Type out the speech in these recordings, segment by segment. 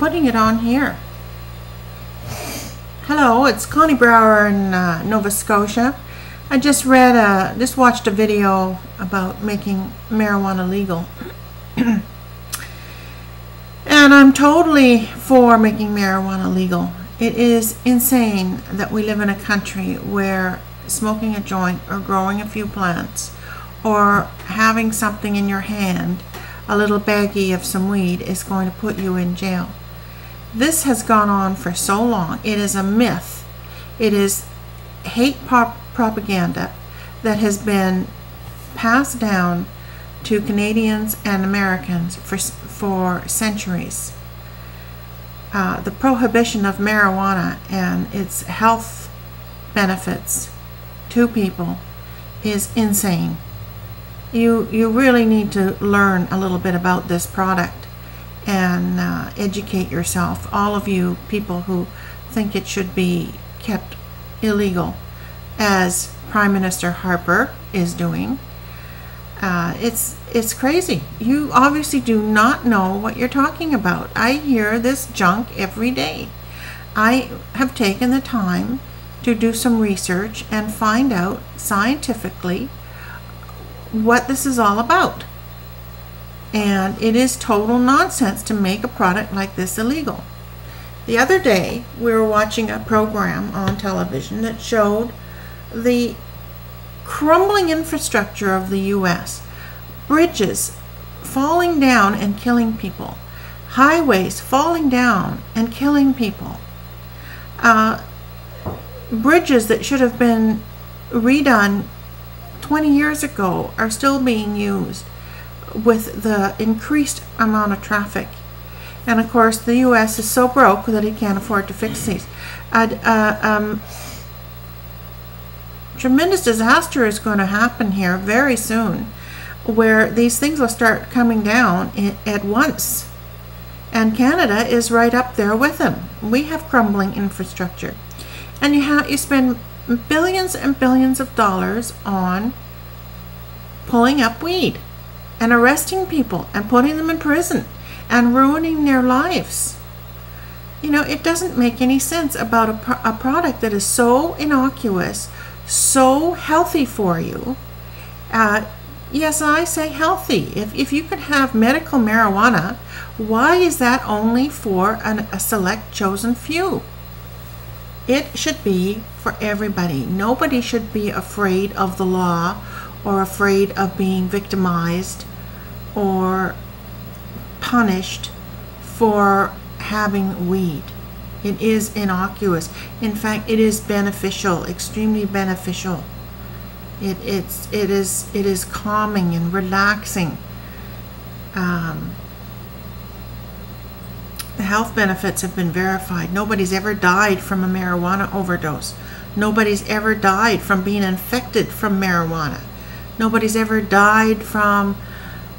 putting it on here. Hello, it's Connie Brauer in uh, Nova Scotia. I just read, a, just watched a video about making marijuana legal. and I'm totally for making marijuana legal. It is insane that we live in a country where smoking a joint or growing a few plants or having something in your hand, a little baggie of some weed, is going to put you in jail. This has gone on for so long. It is a myth. It is hate propaganda that has been passed down to Canadians and Americans for, for centuries. Uh, the prohibition of marijuana and its health benefits to people is insane. You, you really need to learn a little bit about this product and uh, educate yourself. All of you people who think it should be kept illegal, as Prime Minister Harper is doing. Uh, it's it's crazy. You obviously do not know what you're talking about. I hear this junk every day. I have taken the time to do some research and find out scientifically what this is all about. And it is total nonsense to make a product like this illegal. The other day, we were watching a program on television that showed the crumbling infrastructure of the U.S. Bridges falling down and killing people, highways falling down and killing people, uh, bridges that should have been redone 20 years ago are still being used with the increased amount of traffic. And of course, the U.S. is so broke that it can't afford to fix these. Uh, um, tremendous disaster is going to happen here very soon where these things will start coming down at once. And Canada is right up there with them. We have crumbling infrastructure. And you have you spend billions and billions of dollars on pulling up weed and arresting people and putting them in prison and ruining their lives. You know, it doesn't make any sense about a, pro a product that is so innocuous, so healthy for you. Uh, yes, I say healthy. If, if you could have medical marijuana, why is that only for an, a select chosen few? It should be for everybody. Nobody should be afraid of the law or afraid of being victimized or punished for having weed. It is innocuous. In fact, it is beneficial, extremely beneficial. It, it's, it, is, it is calming and relaxing. Um, the health benefits have been verified. Nobody's ever died from a marijuana overdose. Nobody's ever died from being infected from marijuana. Nobody's ever died from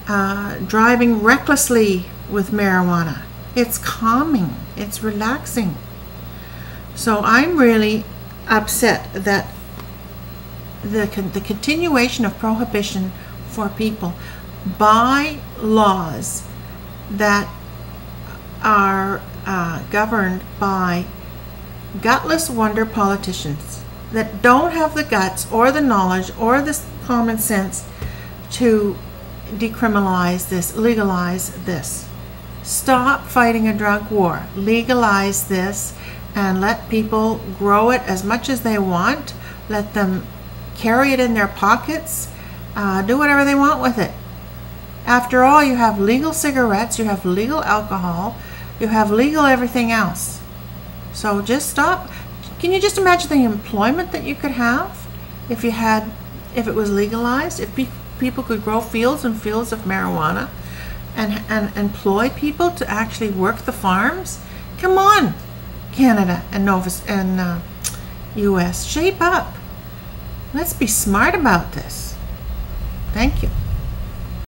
uh, driving recklessly with marijuana. It's calming, it's relaxing. So I'm really upset that the, the continuation of prohibition for people by laws that are uh, governed by gutless wonder politicians that don't have the guts or the knowledge or the common sense to decriminalize this, legalize this. Stop fighting a drug war. Legalize this and let people grow it as much as they want. Let them carry it in their pockets. Uh, do whatever they want with it. After all, you have legal cigarettes, you have legal alcohol, you have legal everything else. So just stop. Can you just imagine the employment that you could have if you had, if it was legalized? If people could grow fields and fields of marijuana and, and employ people to actually work the farms? Come on, Canada and Nova and uh, U.S. Shape up. Let's be smart about this. Thank you.